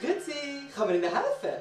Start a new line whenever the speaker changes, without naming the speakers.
Grüezi, kann man in der helfen?